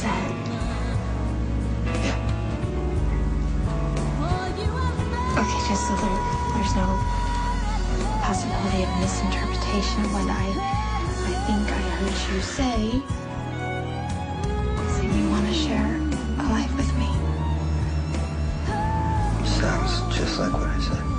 Yeah. Okay, just so there, there's no possibility of misinterpretation, when I, I think I heard you say, say you want to share a life with me. Sounds just like what I said.